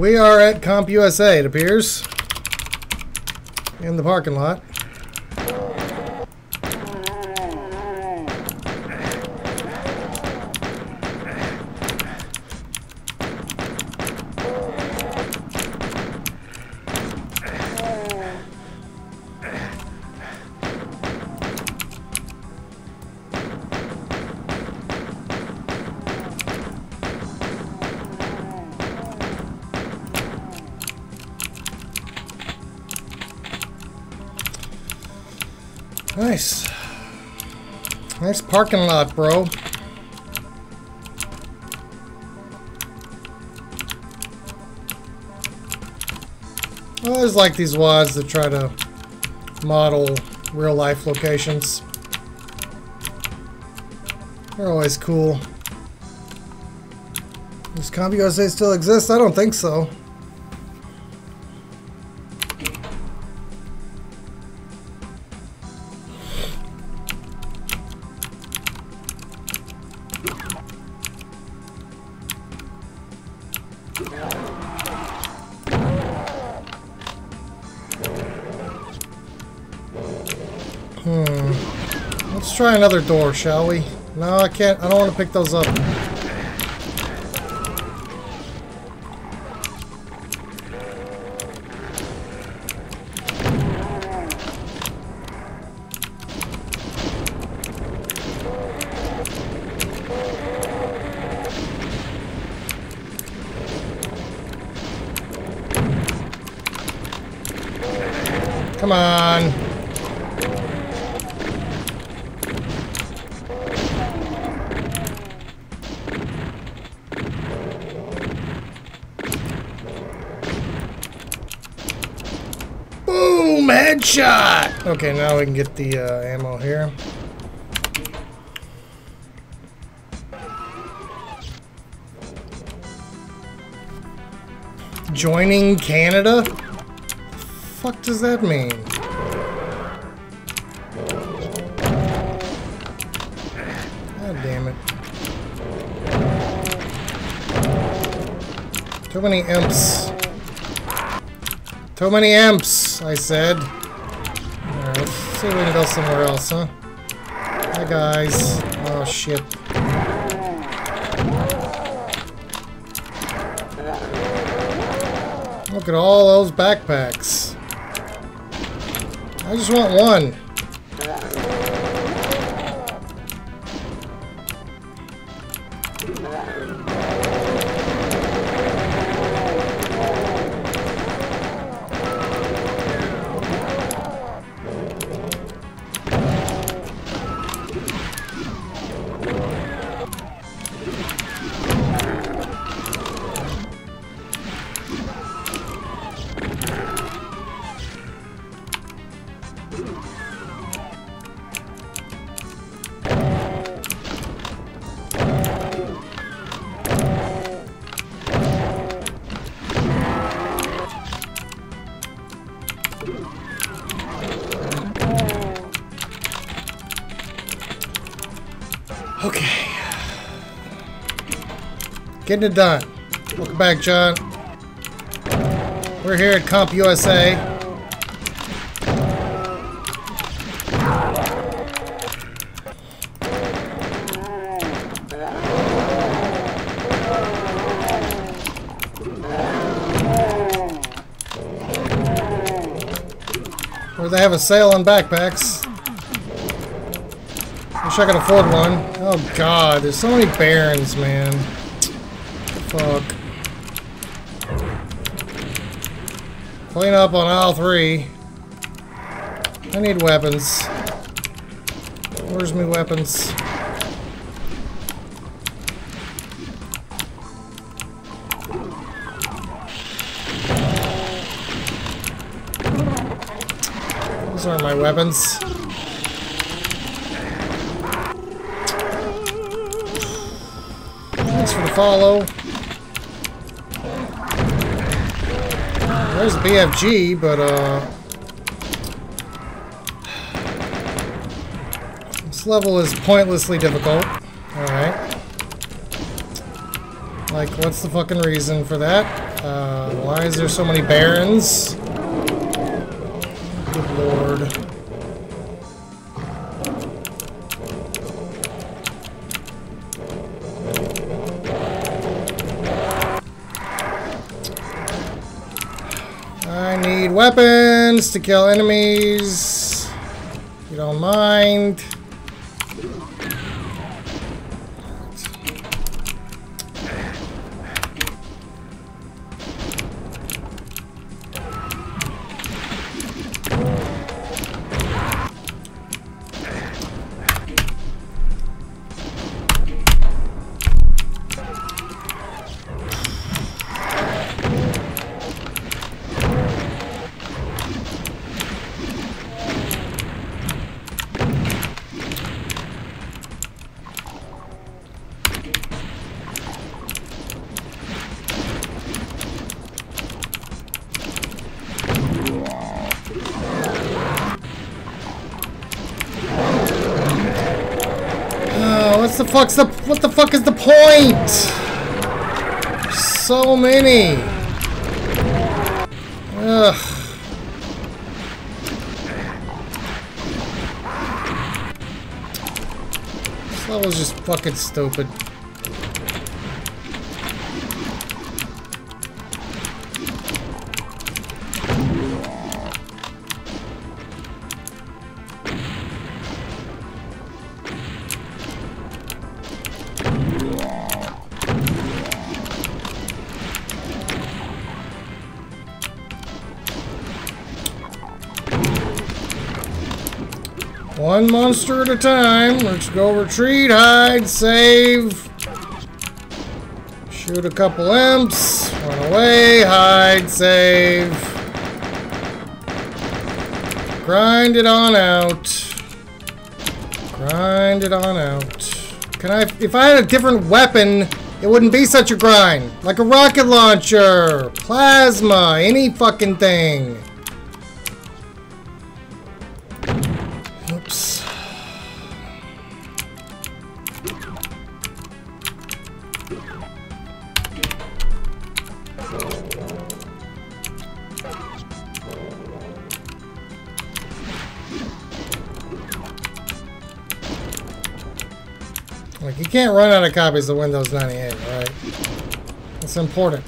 we are at CompUSA, it appears. In the parking lot. Nice. Nice parking lot, bro. I always like these WADs that try to model real life locations. They're always cool. Does CompUSA still exist? I don't think so. Try another door, shall we? No, I can't. I don't want to pick those up. Headshot! Okay, now we can get the uh, ammo here. Joining Canada? fuck does that mean? God damn it. Too many imps. Too many imps, I said. We can go somewhere else, huh? Hi, guys. Oh, shit. Look at all those backpacks. I just want one. Okay. Getting it done. Welcome back, John. We're here at CompUSA. Where they have a sale on backpacks. Wish I could afford one. Oh god, there's so many barons, man. Fuck. Clean up on aisle three. I need weapons. Where's my weapons? Those are my weapons. Thanks for the follow. There's a BFG, but uh... This level is pointlessly difficult. Alright. Like, what's the fucking reason for that? Uh, why is there so many barons? I need weapons to kill enemies. You don't mind. The fuck's the what the fuck is the point? So many. Ugh. This level's just fucking stupid. One monster at a time. Let's go retreat, hide, save. Shoot a couple imps. Run away, hide, save. Grind it on out. Grind it on out. Can I, if I had a different weapon, it wouldn't be such a grind. Like a rocket launcher, plasma, any fucking thing. Like, you can't run out of copies of Windows 98, right? It's important.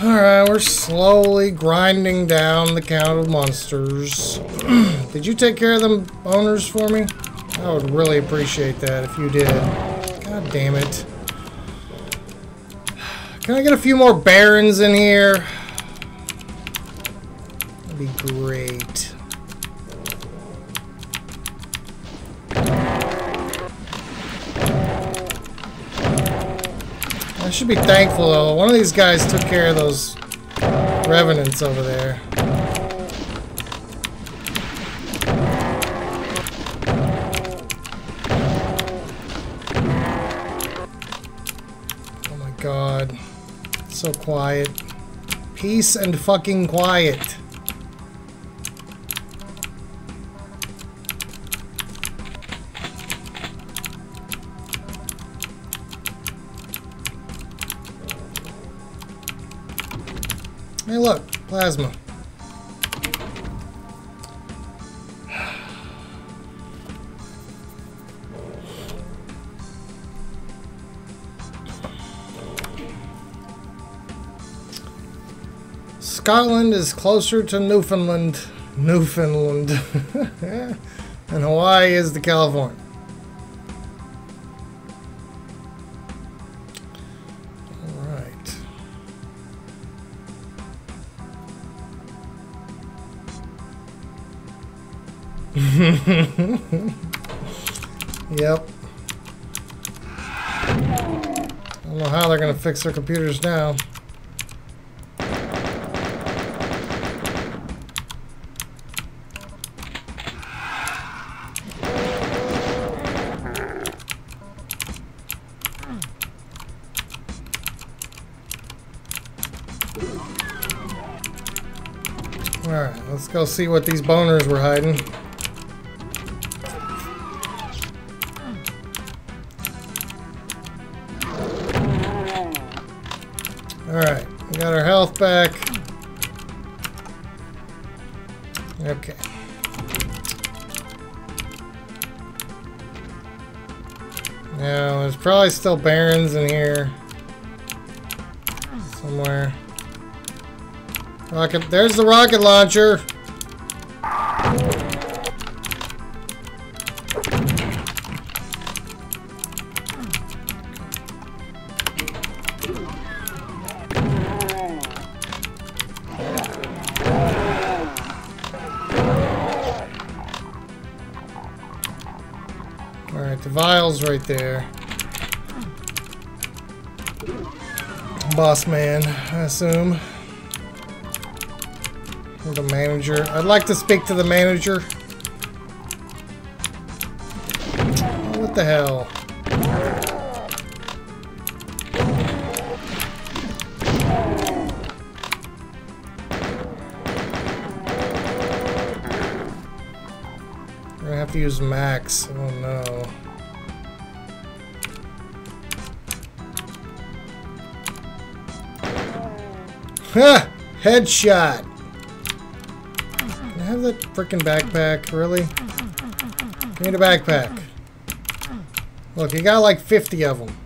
Alright, we're slowly grinding down the count of monsters. did you take care of them owners for me? I would really appreciate that if you did. God damn it. Can I get a few more barons in here? That'd be great. I should be thankful though. One of these guys took care of those revenants over there. So quiet. Peace and fucking quiet. Scotland is closer to Newfoundland, Newfoundland, and Hawaii is to California. All right. Yep. I don't know how they're gonna fix their computers now. Alright, let's go see what these boners were hiding. Alright, we got our health back. Okay. Now, there's probably still barons in here. Rocket, there's the rocket launcher! Alright, the vial's right there. Boss man, I assume. The manager. I'd like to speak to the manager. What the hell? I'm gonna have to use max. Oh no. Ha! Headshot! That freaking backpack? Really? Give me the backpack. Look, you got like 50 of them.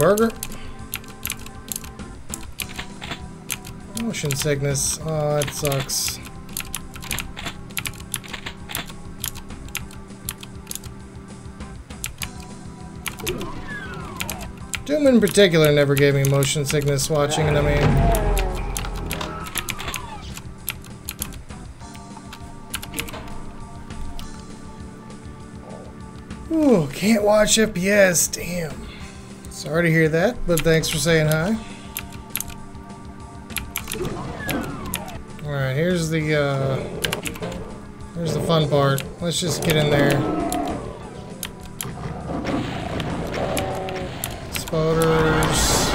Burger. Motion sickness. Oh, it sucks. Doom in particular never gave me motion sickness watching it, I mean. Ooh, can't watch FPS, damn. Sorry to hear that, but thanks for saying hi. Alright, here's the, uh... Here's the fun part. Let's just get in there. Spoders.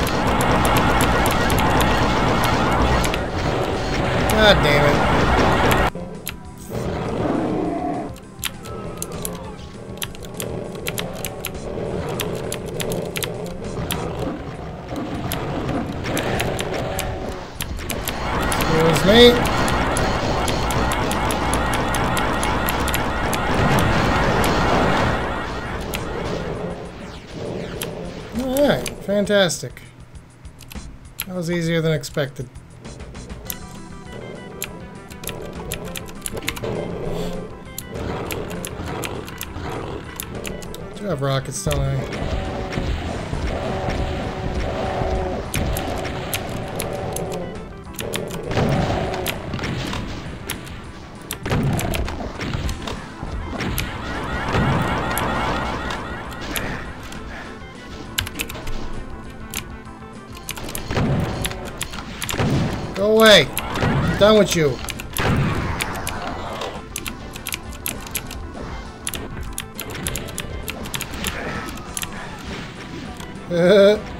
God damn me. Alright, fantastic. That was easier than expected. Do you have rockets, don't? Go away. I'm done with you.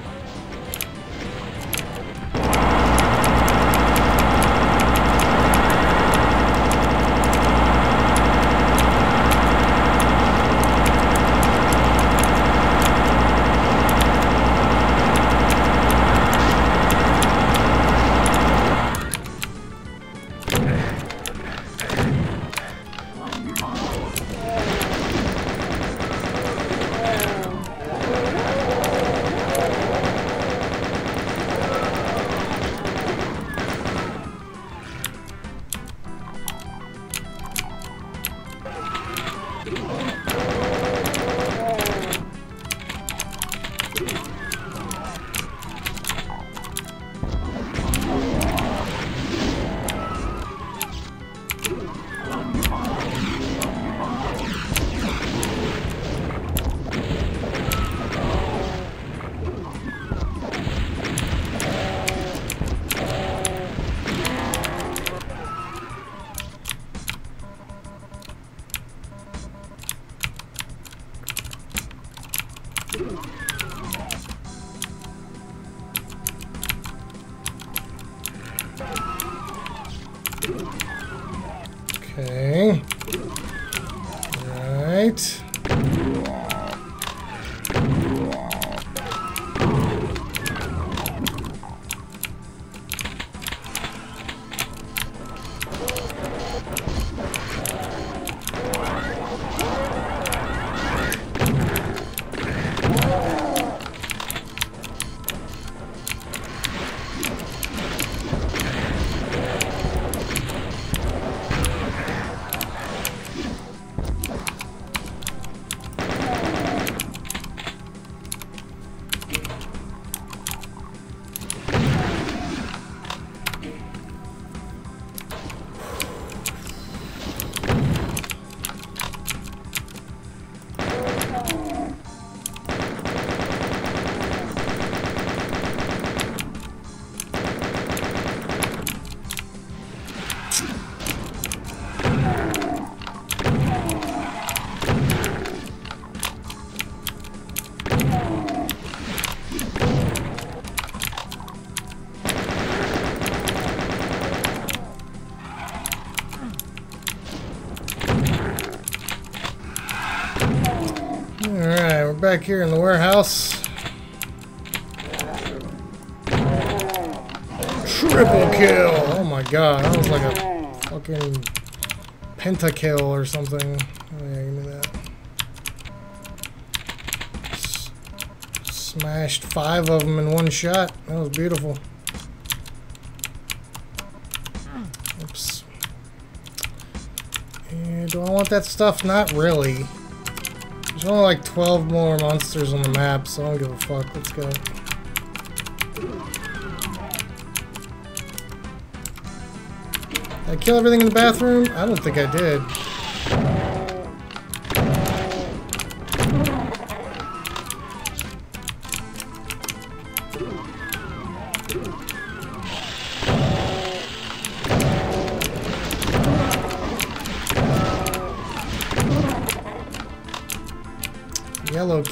Back here in the warehouse. Triple kill! Oh my god, that was like a fucking pentakill or something. Oh yeah, give me that. S smashed five of them in one shot. That was beautiful. Oops. Yeah, do I want that stuff? Not really. There's only like 12 more monsters on the map, so I don't give a fuck. Let's go. Did I kill everything in the bathroom? I don't think I did.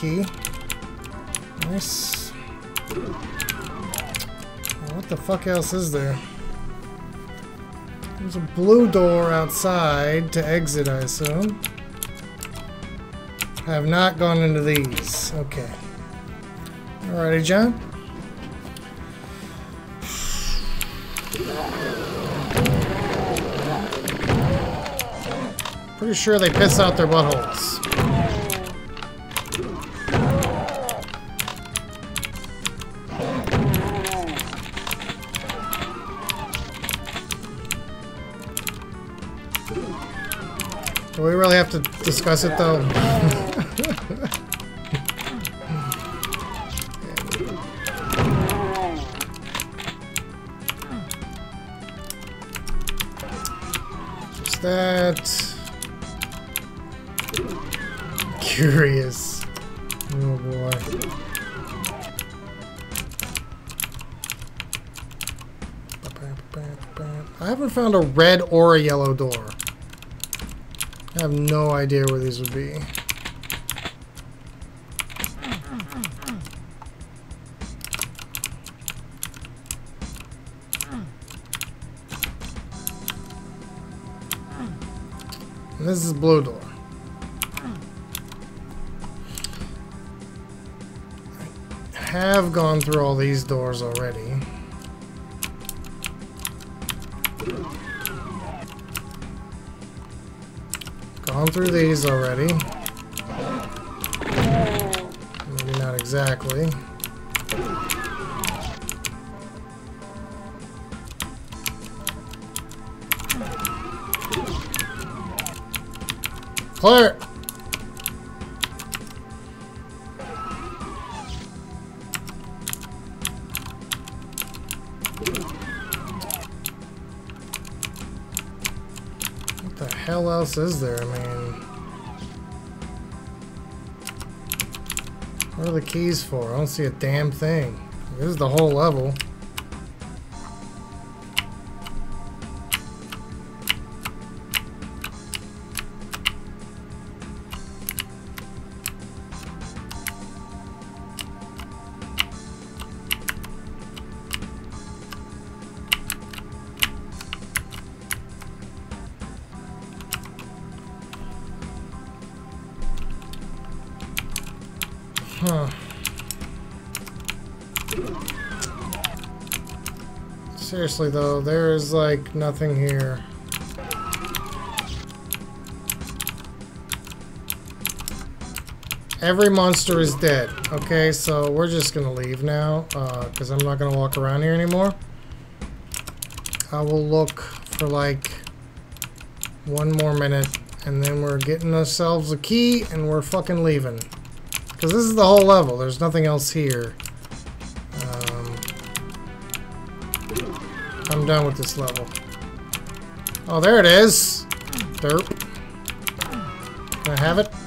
Key. Nice. What the fuck else is there? There's a blue door outside to exit, I assume. I have not gone into these. Okay. Alrighty, John. Pretty sure they piss out their buttholes. To discuss it though? Oh. Just that. Curious. Oh boy. I haven't found a red or a yellow door. I have no idea where these would be. And this is blue door. I have gone through all these doors already. Gone through these already. Maybe not exactly. Clear! What the hell else is there? I are the keys for? I don't see a damn thing. This is the whole level. Huh. Seriously though, there is like nothing here. Every monster is dead. Okay, so we're just gonna leave now, uh, because uh, I'm not gonna walk around here anymore. I will look for like one more minute, and then we're getting ourselves a key, and we're fucking leaving. Because this is the whole level. There's nothing else here. Um, I'm done with this level. Oh, there it is. Derp. Can I have it?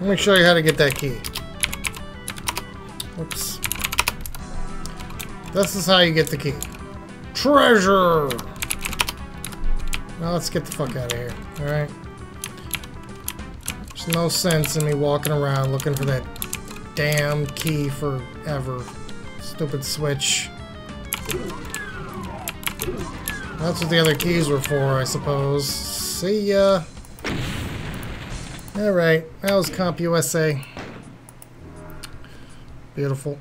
Let me show you how to get that key. Oops. This is how you get the key. Treasure! Now let's get the fuck out of here, alright? There's no sense in me walking around looking for that damn key forever. Stupid switch. That's what the other keys were for, I suppose. See ya! Alright, that was Comp USA. Beautiful.